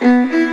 Mm-hmm.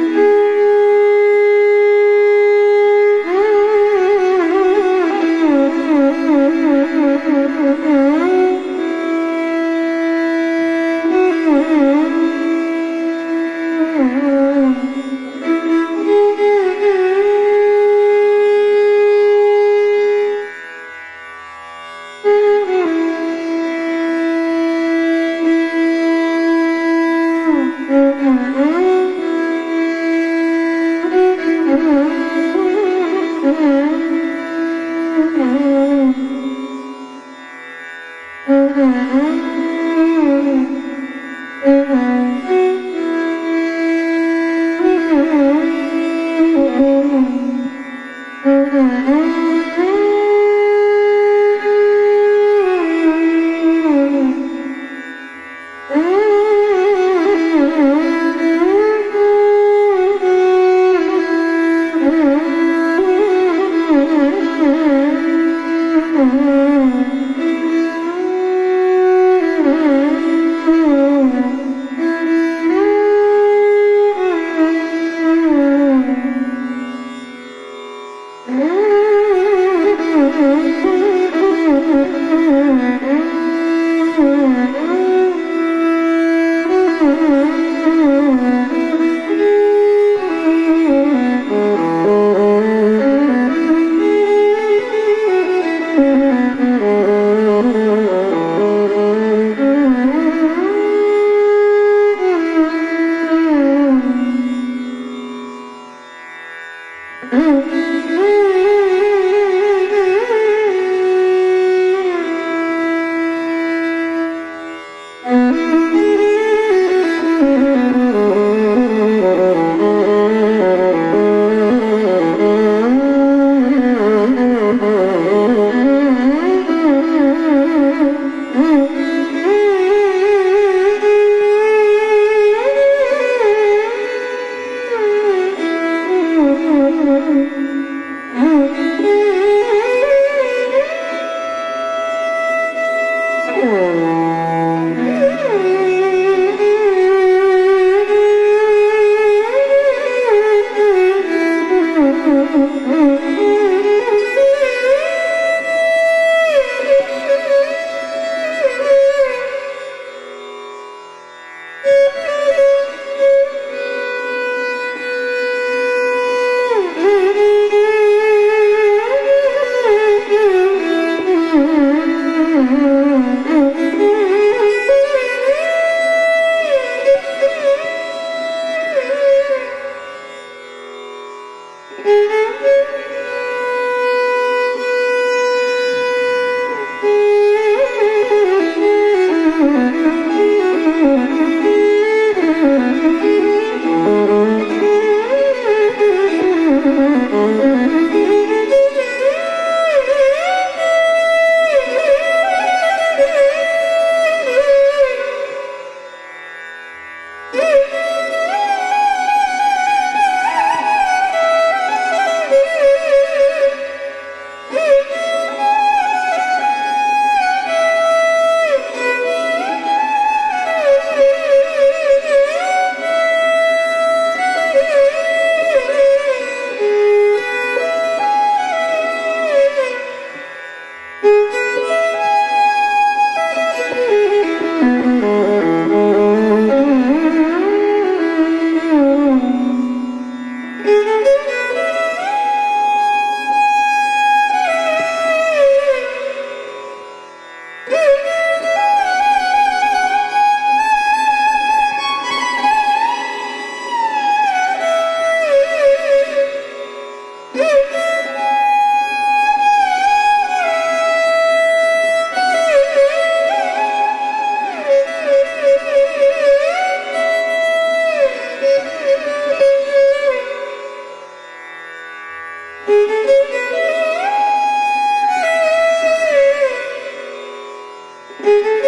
Música Mm-hmm.